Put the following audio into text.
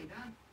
vaidade.